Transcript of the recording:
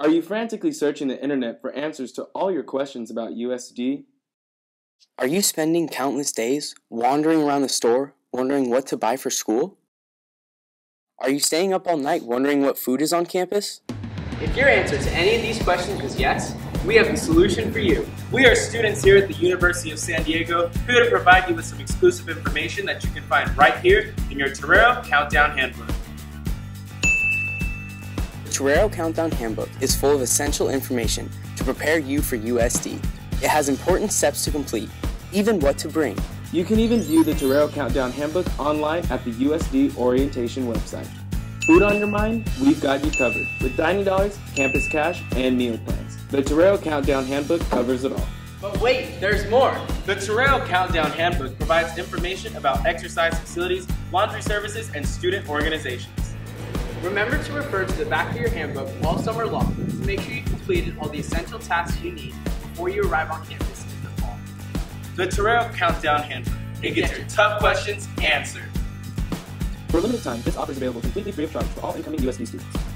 Are you frantically searching the internet for answers to all your questions about USD? Are you spending countless days wandering around the store wondering what to buy for school? Are you staying up all night wondering what food is on campus? If your answer to any of these questions is yes, we have the solution for you. We are students here at the University of San Diego here to provide you with some exclusive information that you can find right here in your Torero Countdown Handbook. The Torero Countdown Handbook is full of essential information to prepare you for USD. It has important steps to complete, even what to bring. You can even view the Torero Countdown Handbook online at the USD orientation website. Food on your mind? We've got you covered with dining dollars, campus cash, and meal plans. The Torero Countdown Handbook covers it all. But wait, there's more! The Torero Countdown Handbook provides information about exercise facilities, laundry services, and student organizations. Remember to refer to the back of your handbook all summer long to make sure you completed all the essential tasks you need before you arrive on campus in the fall. The Torero Countdown Handbook. It gets your tough questions answered. For a limited time, this offer is available completely free of charge for all incoming USD students.